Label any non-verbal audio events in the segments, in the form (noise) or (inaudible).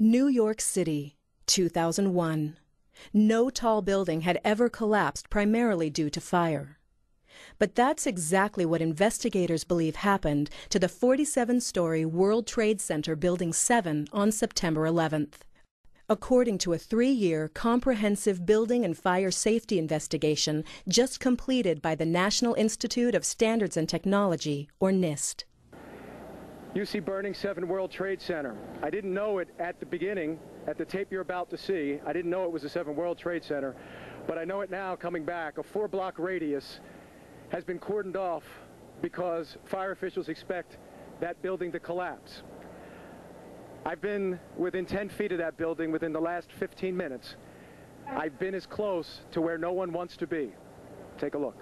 New York City, 2001. No tall building had ever collapsed primarily due to fire. But that's exactly what investigators believe happened to the 47 story World Trade Center Building 7 on September 11th. According to a three year comprehensive building and fire safety investigation just completed by the National Institute of Standards and Technology, or NIST. You see burning 7 World Trade Center. I didn't know it at the beginning, at the tape you're about to see. I didn't know it was the 7 World Trade Center, but I know it now coming back. A four block radius has been cordoned off because fire officials expect that building to collapse. I've been within 10 feet of that building within the last 15 minutes. I've been as close to where no one wants to be. Take a look.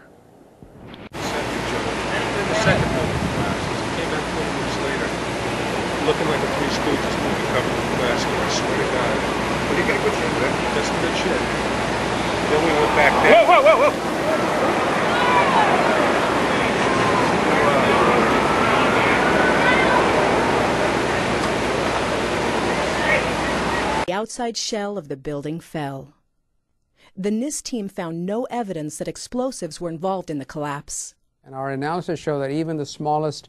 The second building collapses. It came back 20 minutes later, looking like a Three Stooges movie covered with plastic. I swear to God. But you got a good shape, man. That's a good shit. Then we went back there. Whoa, whoa, whoa, whoa! The outside shell of the building fell. The NIST team found no evidence that explosives were involved in the collapse. And our analysis showed that even the smallest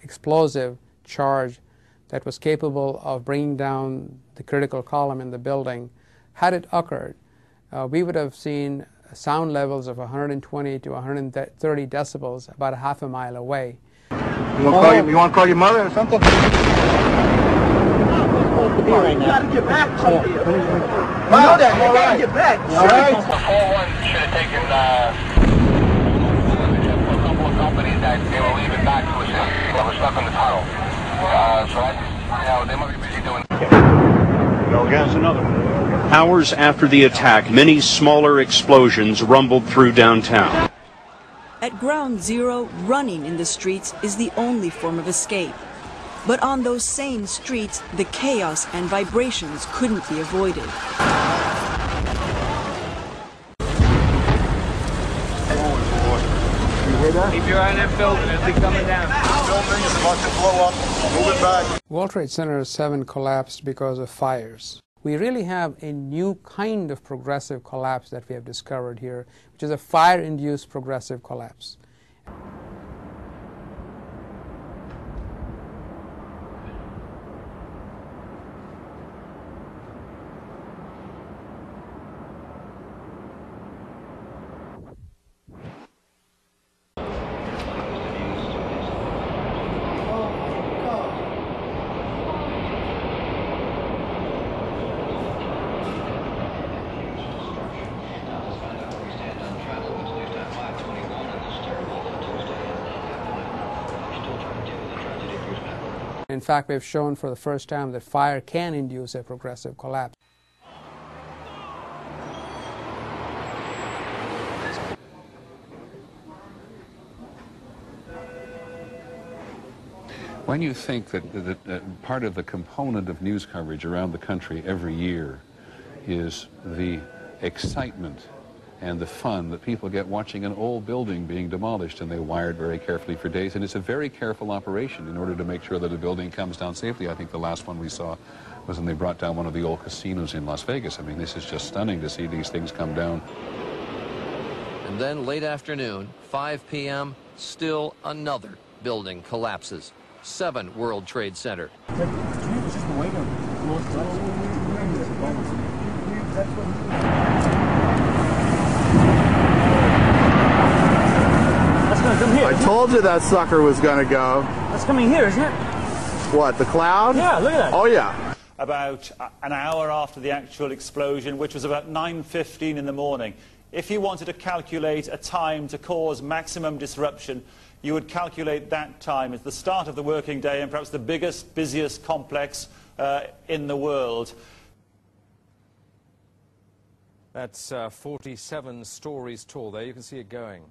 explosive charge that was capable of bringing down the critical column in the building, had it occurred, uh, we would have seen sound levels of 120 to 130 decibels about a half a mile away. You want to call, your, you call your mother or something? You gotta get back from here. I know that. You gotta get back. All right. The 4-1 should have taken uh, a couple of companies that they were leaving back to us that were stuck in the tunnel. Uh, so I, you know, they might be busy doing Go against another. Hours after the attack, many smaller explosions rumbled through downtown. At ground zero, running in the streets is the only form of escape. But on those same streets, the chaos and vibrations couldn't be avoided. Keep your eye on that building. It'll coming down. Building is about to blow up. Move it back. World Trade Center 7 collapsed because of fires. We really have a new kind of progressive collapse that we have discovered here, which is a fire induced progressive collapse. In fact, we've shown for the first time that fire can induce a progressive collapse. When you think that, that, that part of the component of news coverage around the country every year is the excitement and the fun that people get watching an old building being demolished and they wire it very carefully for days and it's a very careful operation in order to make sure that a building comes down safely. I think the last one we saw was when they brought down one of the old casinos in Las Vegas. I mean, this is just stunning to see these things come down. And then late afternoon, 5 p.m., still another building collapses. 7 World Trade Center. That's gonna come here. I told you that sucker was going to go. That's coming here, isn't it? What, the cloud? Yeah, look at that. Oh, yeah. about uh, an hour after the actual explosion, which was about 9.15 in the morning. If you wanted to calculate a time to cause maximum disruption, you would calculate that time as the start of the working day and perhaps the biggest, busiest complex uh, in the world. That's uh, 47 stories tall there. You can see it going.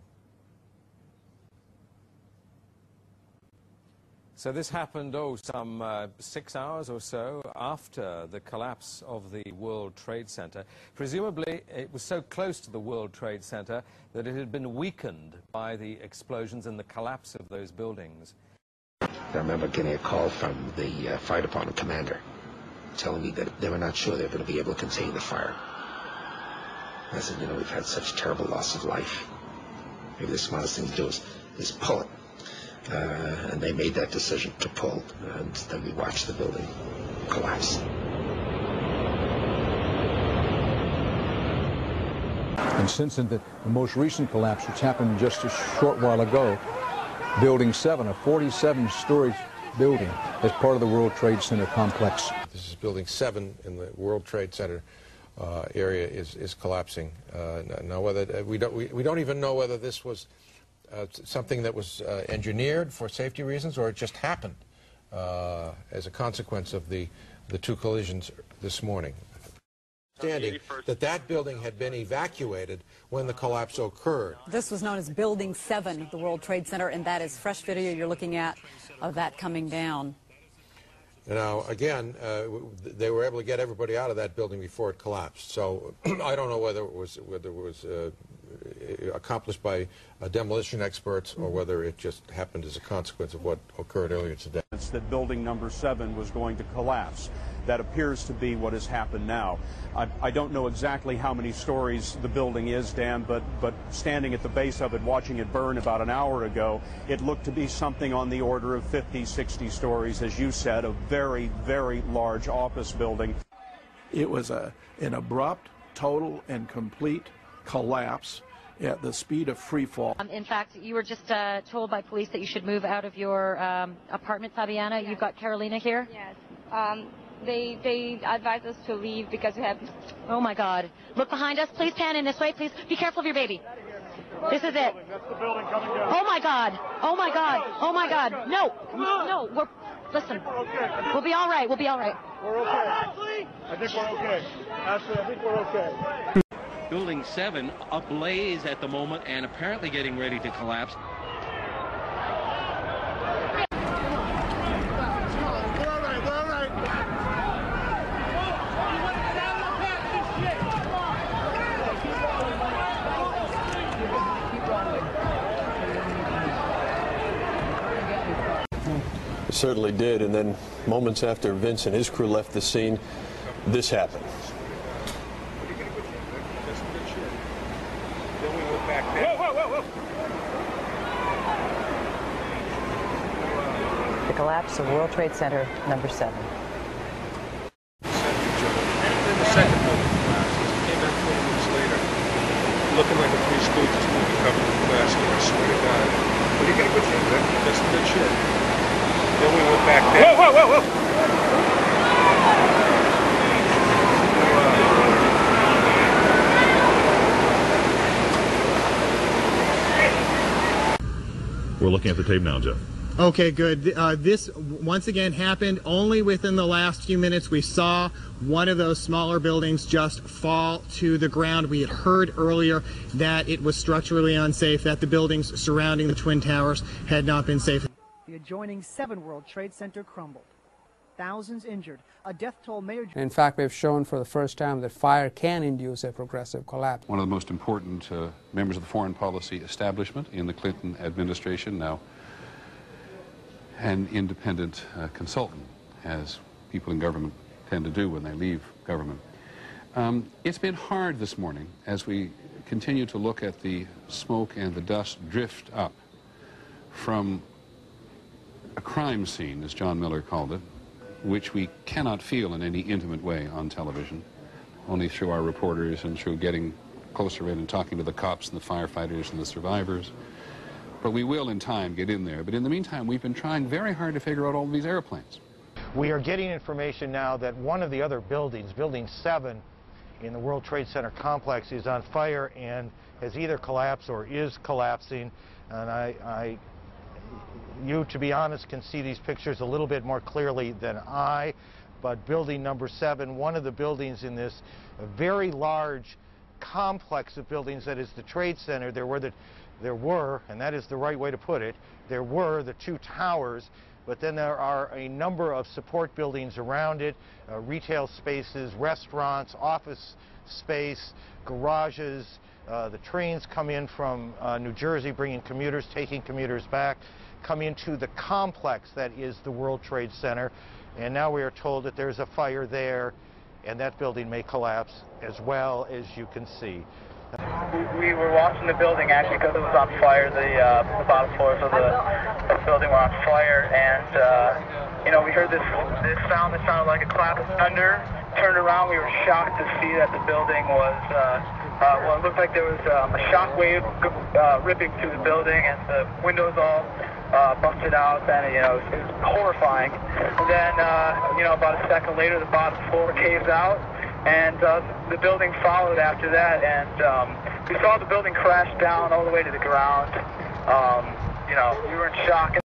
So this happened, oh, some uh, six hours or so after the collapse of the World Trade Center. Presumably, it was so close to the World Trade Center that it had been weakened by the explosions and the collapse of those buildings. I remember getting a call from the uh, fire department commander telling me that they were not sure they were going to be able to contain the fire. I said, you know, we've had such terrible loss of life. Maybe the smartest thing to do is, is pull it. Uh, and they made that decision to pull, and then we watched the building collapse. And since the, the most recent collapse, which happened just a short while ago, Building 7, a 47-story building, as part of the World Trade Center complex. This is Building 7 in the World Trade Center uh, area is, is collapsing. Uh, now, whether we don't we, we don't even know whether this was uh, something that was uh, engineered for safety reasons or it just happened uh, as a consequence of the the two collisions this morning. Understanding that that building had been evacuated when the collapse occurred. This was known as Building 7 of the World Trade Center, and that is fresh video you're looking at of that coming down. Now, again, uh, they were able to get everybody out of that building before it collapsed. So (clears throat) I don't know whether it was whether it was uh, accomplished by uh, demolition experts or whether it just happened as a consequence of what occurred earlier today. That building number seven was going to collapse. That appears to be what has happened now. I, I, don't know exactly how many stories the building is, Dan, but, but standing at the base of it, watching it burn about an hour ago, it looked to be something on the order of 50, 60 stories, as you said, a very, very large office building. It was a, an abrupt, total, and complete collapse at the speed of free fall. Um, in fact, you were just uh, told by police that you should move out of your um, apartment, Fabiana. Yes. You've got Carolina here? Yes. Um, they they advised us to leave because we have. Oh my God! Look behind us, please. Pan in this way, please. Be careful of your baby. This is it. Oh my God! Oh my God! Oh my God! No! No! We're listen. We'll be all right. We'll be all right. We're okay. I think we're okay. Ashley, I think we're okay. Building 7 ablaze at the moment and apparently getting ready to collapse. certainly did. And then moments after Vince and his crew left the scene, this happened. The collapse World Trade Center number 7. The second building. Came back 20 minutes later, looking like a Three Stooges movie covered in plastic. I swear to God. Do you get a good shape, man? Just a good shape. Then we went back there. Whoa, whoa, whoa, We're looking at the tape now, Jeff. Okay, good. Uh, this once again happened only within the last few minutes. We saw one of those smaller buildings just fall to the ground. We had heard earlier that it was structurally unsafe, that the buildings surrounding the Twin Towers had not been safe. The adjoining 7 World Trade Center crumbled. Thousands injured. A death toll mayor. In fact, we've shown for the first time that fire can induce a progressive collapse. One of the most important uh, members of the foreign policy establishment in the Clinton administration, now an independent uh, consultant, as people in government tend to do when they leave government. Um, it's been hard this morning as we continue to look at the smoke and the dust drift up from a crime scene, as John Miller called it, which we cannot feel in any intimate way on television, only through our reporters and through getting closer in and talking to the cops and the firefighters and the survivors. But we will in time get in there. But in the meantime, we've been trying very hard to figure out all these airplanes. We are getting information now that one of the other buildings, Building 7 in the World Trade Center complex, is on fire and has either collapsed or is collapsing. And I, I you, to be honest, can see these pictures a little bit more clearly than I, but building number seven, one of the buildings in this very large complex of buildings that is the Trade Center, there were, the, there were, and that is the right way to put it, there were the two towers, but then there are a number of support buildings around it, uh, retail spaces, restaurants, office space, garages. Uh, the trains come in from uh, New Jersey bringing commuters, taking commuters back come into the complex that is the World Trade Center. And now we are told that there's a fire there, and that building may collapse as well as you can see. We were watching the building actually because it was on fire. The, uh, the bottom floors of the, the building were on fire, and uh, you know we heard this this sound that sounded like a clap of thunder. Turned around, we were shocked to see that the building was. Uh, uh, well, it looked like there was um, a shock wave uh, ripping through the building, and the windows all uh, busted out. And you know, it was, it was horrifying. And then, uh, you know, about a second later, the bottom floor caves out, and uh, the building followed after that, and um, we saw the building crash down all the way to the ground. Um, you know, we were in shock.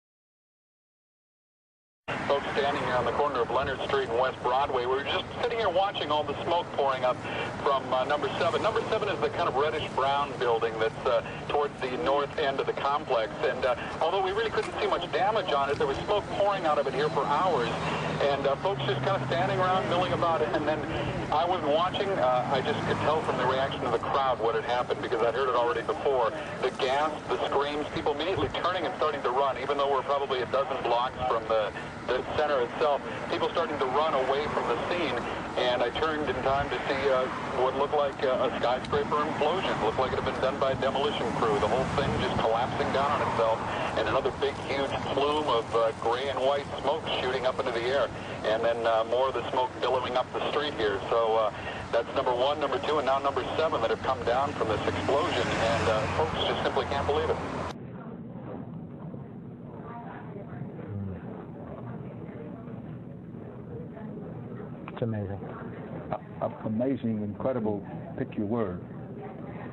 Standing here on the corner of Leonard Street and West Broadway. We were just sitting here watching all the smoke pouring up from uh, number seven. Number seven is the kind of reddish-brown building that's uh, towards the north end of the complex. And uh, although we really couldn't see much damage on it, there was smoke pouring out of it here for hours. And uh, folks just kind of standing around milling about it. And then I wasn't watching. Uh, I just could tell from the reaction of the crowd what had happened because I'd heard it already before. The gas, the screams, people immediately turning and starting to run, even though we're probably a dozen blocks from the, the center itself. People starting to run away from the scene. And I turned in time to see uh, what looked like a, a skyscraper implosion. Looked like it had been done by a demolition crew. The whole thing just collapsing down on itself. And another big, huge plume of uh, gray and white smoke shooting up into the air. And then uh, more of the smoke billowing up the street here. So uh, that's number one, number two, and now number seven that have come down from this explosion. And uh, folks just simply can't believe it. It's amazing. Uh, amazing, incredible, pick your word.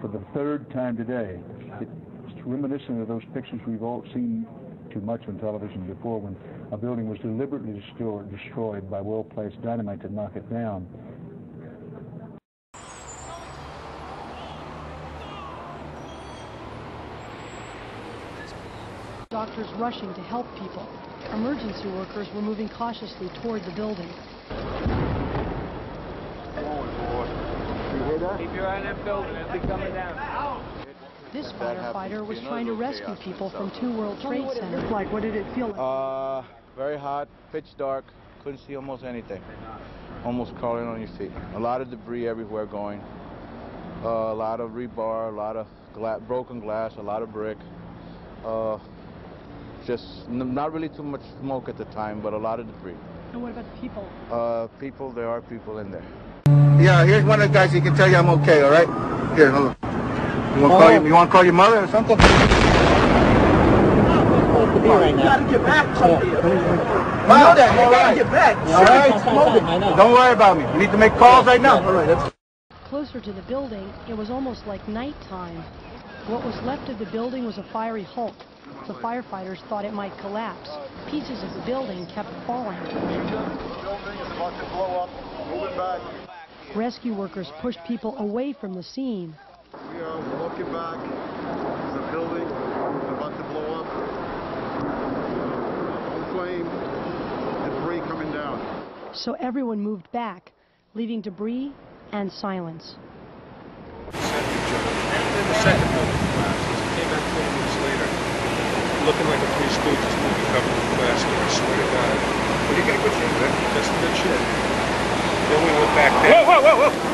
For the third time today, it's reminiscent of those pictures we've all seen too much on television before when a building was deliberately destroyed, destroyed by well-placed dynamite to knock it down. Doctors rushing to help people. Emergency workers were moving cautiously toward the building. Keep your eye on that building as they coming down. This firefighter was trying to rescue people from two World Trade Centers. Like, what did it feel like? Uh, very hot, pitch dark, couldn't see almost anything. Almost crawling on your feet. A lot of debris everywhere going. Uh, a lot of rebar, a lot of gla broken glass, a lot of brick. Uh, just not really too much smoke at the time, but a lot of debris. And what about the people? Uh, people, there are people in there. Yeah, here's one of the guys who can tell you I'm okay, all right? Here, hold on. You want to call, your, you want to call your mother or something? You gotta get back to here. You know that. You gotta get back. All right? Don't worry about me. You need to make calls right now. All right. Closer to the building, it was almost like nighttime. What was left of the building was a fiery hulk. The firefighters thought it might collapse. Pieces of the building kept falling. Rescue workers pushed people away from the scene. We are walking back. The building is about to blow up. Flame, debris coming down. So everyone moved back, leaving debris and silence. The second building collapsed. Came back 20 minutes later, looking like a Three Stooges movie covered in plastic, I swear to God. But you got a good thing, man. Just good shit. Then we went back. Whoa, whoa, whoa, whoa!